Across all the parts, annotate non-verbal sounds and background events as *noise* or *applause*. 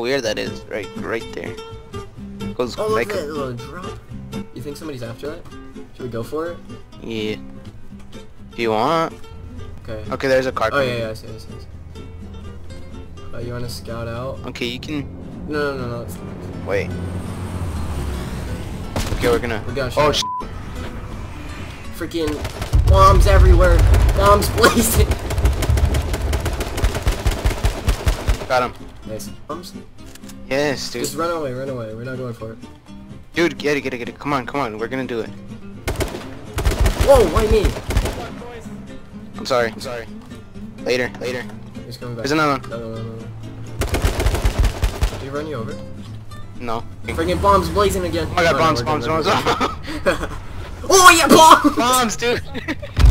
weird that is, right, right there. Goes Oh, look that little drop. You think somebody's after that? Should we go for it? yeah. If you want. Okay. Okay, there's a car. Oh yeah, yeah, I see, I see. I see. Uh, you wanna scout out? Okay, you can. No, no, no, no. It's, Wait. Okay, we're gonna. we gotta Oh, sh Freaking bombs everywhere. Bombs *laughs* blazing. Got him. Nice. Bombs. Yes, dude. Just run away, run away. We're not going for it. Dude, get it, get it, get it. Come on, come on. We're gonna do it. Whoa, why me? I'm sorry. I'm sorry. Later, later. He's coming back. There's another one. No, no, no, no, no. Did he run you over? No. Freaking bombs blazing again. Oh my god, No, no, bombs, bombs, bombs, bombs. *laughs* *laughs* oh yeah, bombs! bombs, dude. *laughs*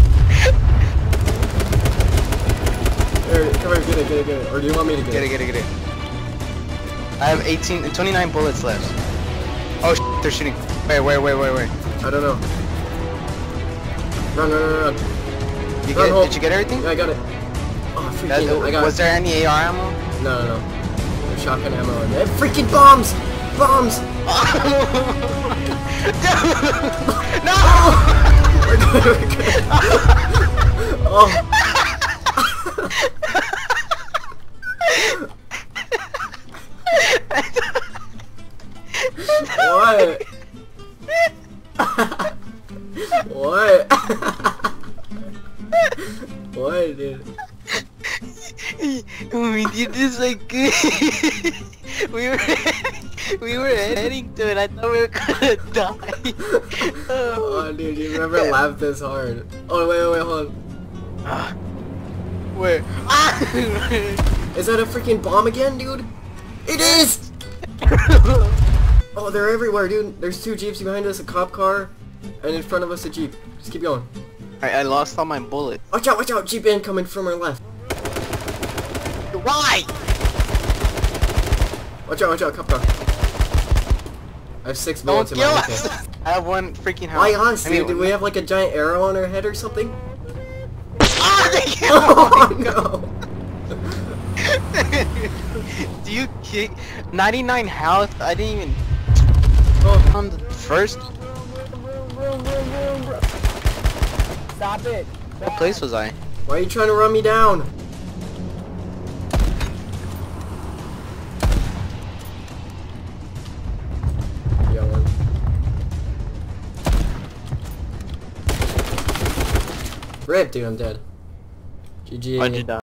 get it, get it, get it. Or do you want me to get, Get it, get it, get it. I have 18, 29 bullets left. Oh, sh they're shooting. Wait, wait, wait, wait, wait. I don't know. Run, run, run, run. You Run, get, hold. did you get everything? Yeah, I got it. Oh, freaking, That- I got was there any AR ammo? No, no, no. There's shotgun ammo in there. Freaking bombs! Bombs! *laughs* no! *laughs* We're good, we're good. oh. What, dude? we did this like we were we were heading to it. I thought we were gonna die. Oh, dude, you never laughed this hard. Oh, wait, wait, wait, hold on. Ah. Where? Ah! Is that a freaking bomb again, dude? It is! Oh, they're everywhere, dude. There's two jeeps behind us, a cop car, and in front of us a jeep. Just keep going. I, I lost all my bullets. Watch out, watch out! Jeep incoming from our left. Why? Watch out, watch out, cop car. I have six bullets Don't bullets in kill my us! *laughs* I have one freaking house. Why us, I dude? mean, Do we have like a giant arrow on our head or something? *laughs* Ah, they *laughs* Oh no! Do you kick 99 health? I didn't even Oh, on the first. Stop it. What place was I? why are you trying to run me down? Yeah. Rip, dude, I'm dead. GG. Why'd you die?